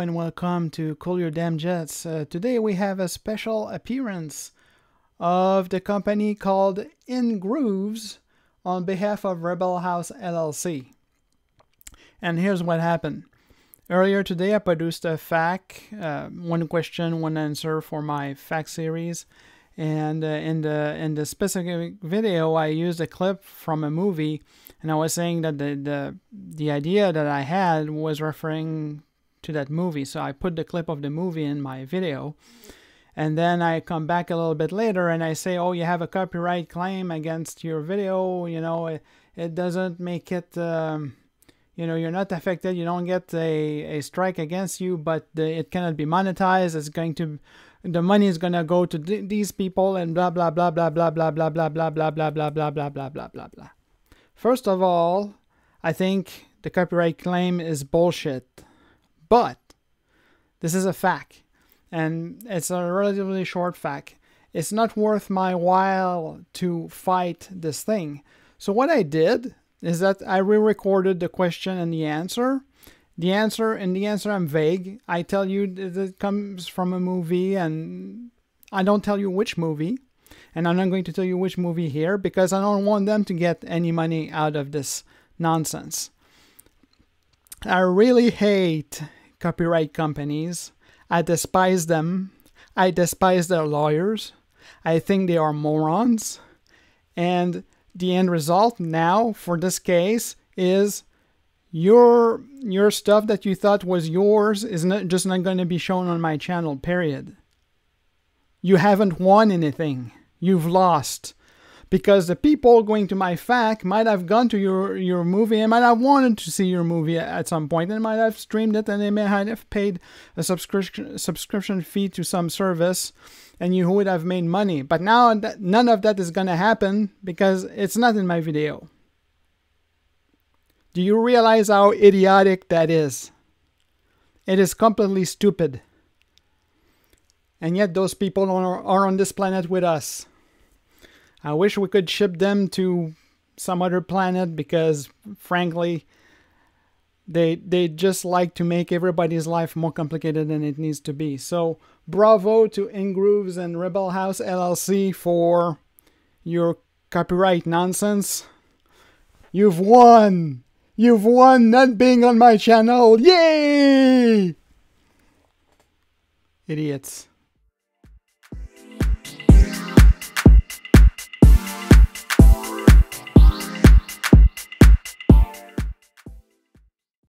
and welcome to Cool Your Damn Jets. Uh, today we have a special appearance of the company called INgrooves on behalf of Rebel House LLC. And here's what happened. Earlier today, I produced a FAQ, uh, one question, one answer for my FAQ series. And uh, in the in the specific video, I used a clip from a movie, and I was saying that the the the idea that I had was referring to that movie. So I put the clip of the movie in my video. And then I come back a little bit later and I say, oh, you have a copyright claim against your video. You know, it, it doesn't make it, um, you know, you're not affected. You don't get a, a strike against you, but the, it cannot be monetized. It's going to, the money is going to go to th- these people and blah, blah, blah, blah, blah, blah, blah, blah, blah, blah, blah, blah, blah, blah, blah, blah, blah, blah. First of all, I think the copyright claim is bullshit. But this is a FAQ, and it's a relatively short FAQ. It's not worth my while to fight this thing. So, what I did is that I re recorded the question and the answer. The answer, and the answer, I'm vague. I tell you that it comes from a movie, and I don't tell you which movie. And I'm not going to tell you which movie here because I don't want them to get any money out of this nonsense. I really hate copyright companies. I despise them. I despise their lawyers. I think they are morons. And the end result now for this case is your your stuff that you thought was yours is not just not going to be shown on my channel period you haven't won anything you've lost because the people going to my FAQ might have gone to your, your movie and might have wanted to see your movie at some point and might have streamed it and they may have paid a subscription subscription fee to some service and you would have made money. But now that, none of that is going to happen because it's not in my video. Do you realize how idiotic that is? It is completely stupid. And yet those people are on this planet with us. I wish we could ship them to some other planet because, frankly, they they just like to make everybody's life more complicated than it needs to be. So, bravo to InGrooves and Rebel House LLC for your copyright nonsense. You've won! You've won not being on my channel! Yay! Idiots.